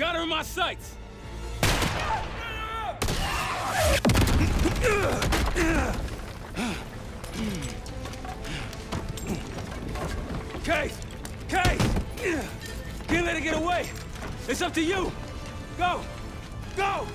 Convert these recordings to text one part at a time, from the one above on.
Got her in my sights! Case! Case! Can't let it get away! It's up to you! Go! Go!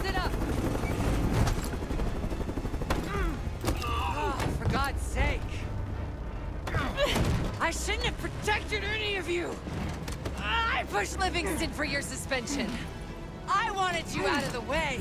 Close it up. Oh, for God's sake. I shouldn't have protected any of you. I pushed Livingston for your suspension. I wanted you out of the way.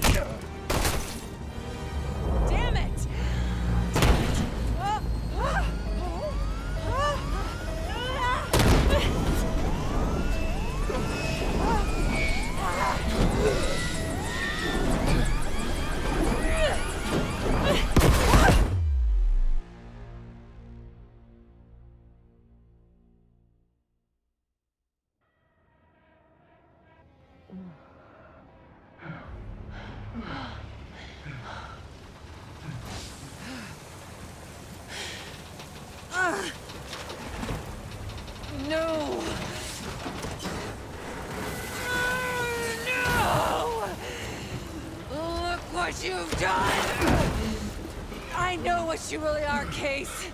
You really are, Case.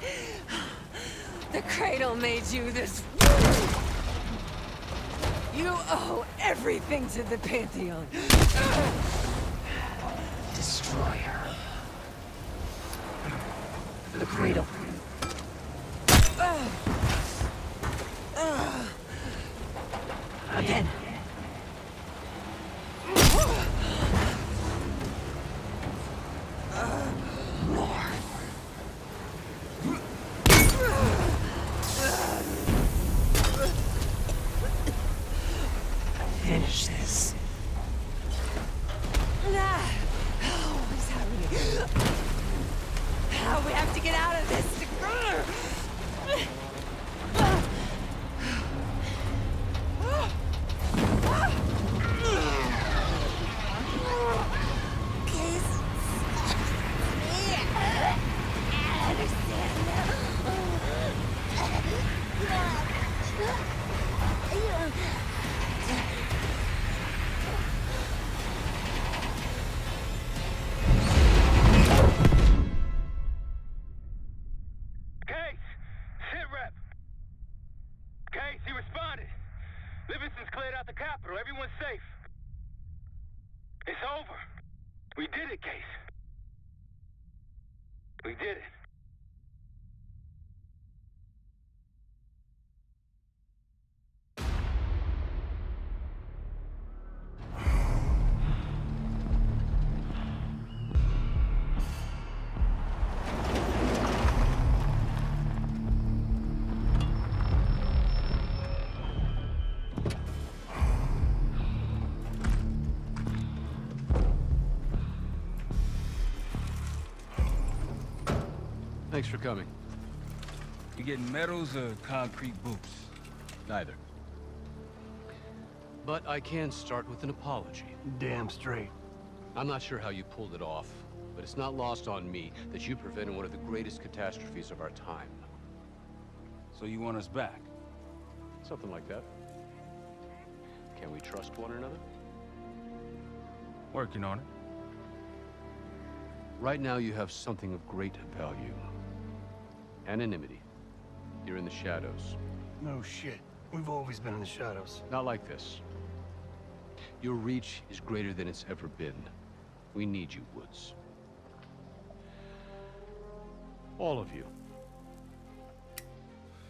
The Cradle made you this... You owe everything to the Pantheon. Destroy her. The cradle. Again. Everyone's safe. It's over. We did it, Case. We did it. Thanks for coming. You getting medals or concrete boots? Neither. But I can start with an apology. Damn straight. I'm not sure how you pulled it off, but it's not lost on me that you prevented one of the greatest catastrophes of our time. So you want us back? Something like that. Can we trust one another? Working on it. Right now you have something of great value. Anonymity. You're in the shadows. No shit. We've always been in the shadows. Not like this. Your reach is greater than it's ever been. We need you, Woods. All of you.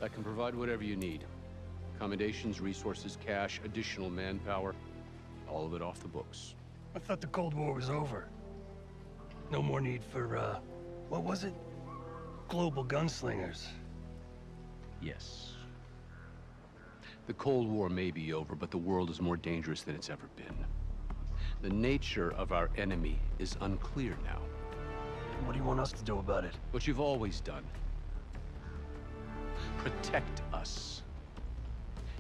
I can provide whatever you need. Accommodations, resources, cash, additional manpower. All of it off the books. I thought the Cold War was over. No more need for, uh, what was it? Global gunslingers. Yes. The Cold War may be over, but the world is more dangerous than it's ever been. The nature of our enemy is unclear now. What do you want us to do about it? What you've always done. Protect us.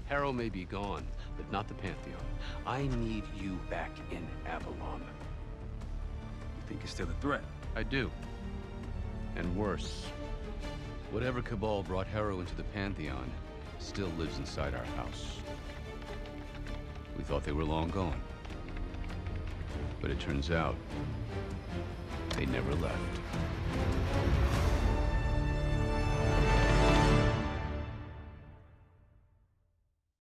Harrow may be gone, but not the Pantheon. I need you back in Avalon. You think you're still a threat? I do. And worse. Whatever Cabal brought Harrow into the Pantheon still lives inside our house. We thought they were long gone. But it turns out, they never left.